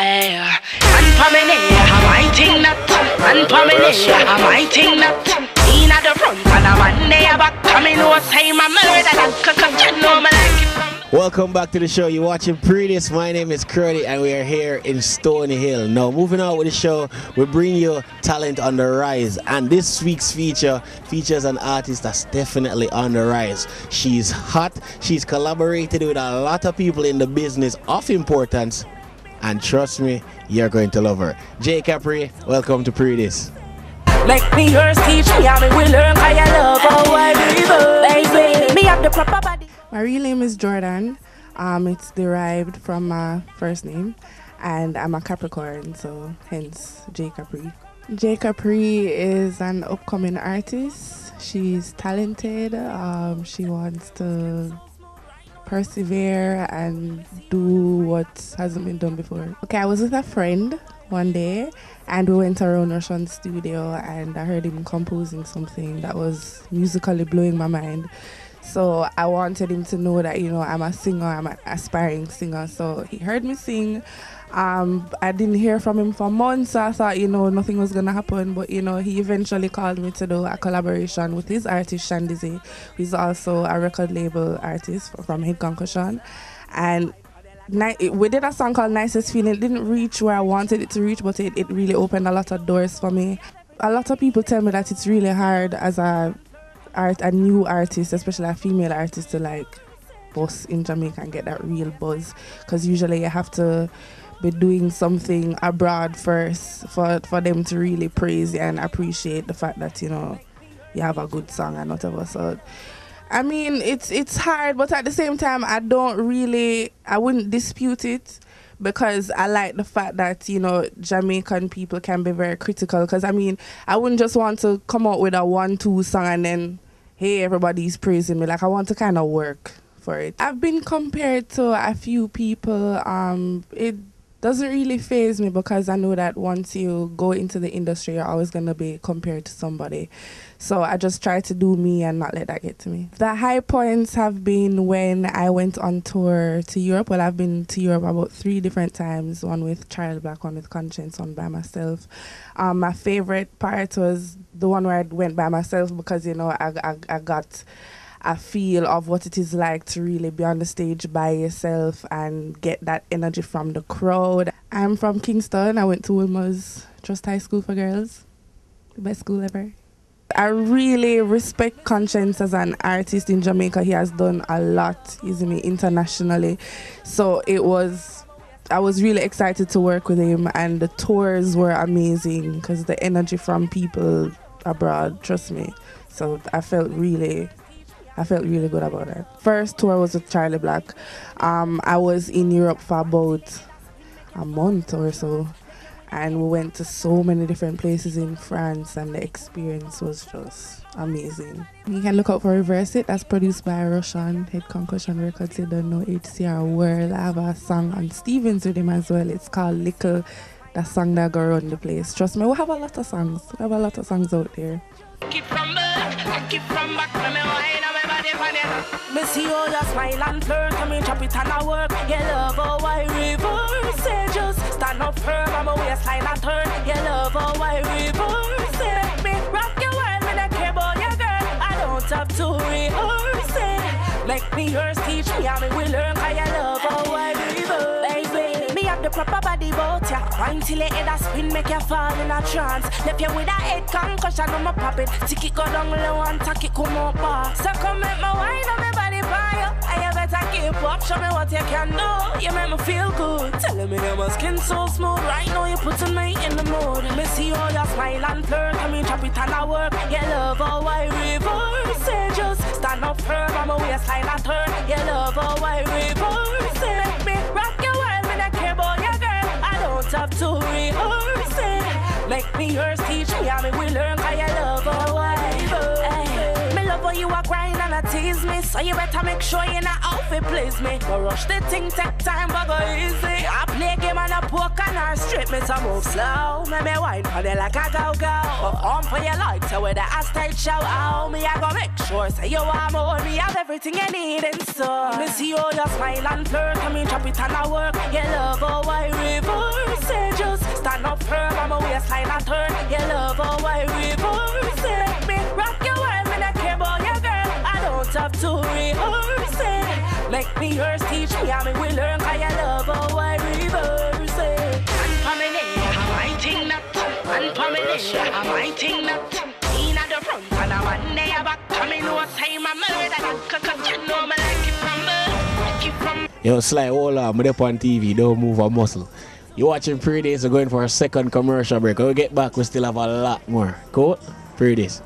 Hey, man for me near, my thing not. Man for me near, my thing not. In at the front and a man there back. Coming no say my murder that cause you know me like it. Welcome back to the show. You're watching Pree Dis. My name is Kruddy and we are here in Stony Hill. Now, moving on with the show, we bring you talent on the rise. And this week's feature features an artist that's definitely on the rise. She's hot, she's collaborated with a lot of people in the business of importance. And trust me, you're going to love her. J Capri, welcome to Pree Dis. Make me yours, teach me how me will learn how you love how I Baby, me have the proper body. My real name is Jordan. Um, it's derived from my first name, and I'm a Capricorn, so hence J Capri. J Capri is an upcoming artist. She's talented. Um, she wants to persevere and do what hasn't been done before. Okay, I was with a friend one day and we went to around Roshan's studio and I heard him composing something that was musically blowing my mind. So I wanted him to know that, you know, I'm a singer, I'm an aspiring singer. So he heard me sing. Um, I didn't hear from him for months. So I thought, you know, nothing was going to happen. But, you know, he eventually called me to do a collaboration with his artist, Shandizi, who's also a record label artist from Head Concussion. And we did a song called Nicest Feeling. It didn't reach where I wanted it to reach, but it, it really opened a lot of doors for me. A lot of people tell me that it's really hard as a art a new artist, especially a female artist, to like bust in Jamaica and get that real buzz. Because usually you have to be doing something abroad first for for them to really praise you and appreciate the fact that you know you have a good song and whatever. So. I mean, it's it's hard, but at the same time, I don't really, I wouldn't dispute it because I like the fact that you know Jamaican people can be very critical. Because I mean, I wouldn't just want to come out with a one-two song and then hey, everybody's praising me. Like I want to kind of work for it. I've been compared to a few people. Um, it doesn't really phase me because I know that once you go into the industry, you're always gonna be compared to somebody. So I just try to do me and not let that get to me. The high points have been when I went on tour to Europe. Well, I've been to Europe about three different times. One with Charlie Black, one with Konshens, one by myself. Um, my favorite part was the one where I went by myself because you know I I, I got a feel of what it is like to really be on the stage by yourself and get that energy from the crowd. I'm from Kingston. I went to Wolmer's Trust High School for Girls, the best school ever. I really respect Konshens as an artist in Jamaica. He has done a lot, using me internationally. So it was, I was really excited to work with him, and the tours were amazing because the energy from people abroad, trust me. So I felt really I felt really good about it. First tour was with Charlie Black. Um, I was in Europe for about a month or so, and we went to so many different places in France, and the experience was just amazing. You can look out for Reverse It. That's produced by Russian Head Concussion Records. You don't know HCR World. I have a song on Stevens with him as well. It's called Little. That song that go around the place. Trust me, we have a lot of songs. We have a lot of songs out there. Me see how you smile and flirt, come in, chop it and I work. You love how I reverse it, just stand up firm, I'm a waistline and turn. You love how I reverse it, me rock your world, me not care about your girl. I don't have to rehearse it. Make me yours, teach me how me will learn, how you love how I reverse The proper body about ya. Wine till your head a spin, make you fall in a trance. Left you with a head concussion, I'm a pop it. Tick it go down low and tack it come up bar. So come make my wine on my body fire. And you better keep up, show me what you can do. You make me feel good. Telling me that my skin so smooth. Right now you're putting me in the mood. Me see all you smile and flirt. I mean, chop it and I work. You love how I reverse it. Just stand up firm, I'm a waistline and turn. Me yours, teach me how me will learn. Cause you love how I reverse Me love how you a grind and a tease me. So you better make sure you're not outfit please me. But rush the thing, take time, but go easy. I play game and a poke and a strip me to move slow. Me me wine for the like a go go. On for your light, so with the tight show. Oh, me I go make sure say you want more. Me have everything you need in store. Me see how you smile and flirt. I mean, chop it and I work. You love how I reverse waistline and turn. You love oh, how I reverse it. Me rock your world, me not care about your girl. I don't have to rehearse it. Make me yours, teach me how me will learn. Cause you love oh, how I reverse it. And for me, I'm my thing that. And for me, I'm my thing that. In at the front and I'm on there back. Coming no time, I'm murder that. Cause you know me like it from birth. Like it from Yo, Sly, hold on. I'm up on TV. Don't move a muscle. You're watching Pree Dis. We're going for a second commercial break. When we get back, we still have a lot more. Cool? Pree Dis.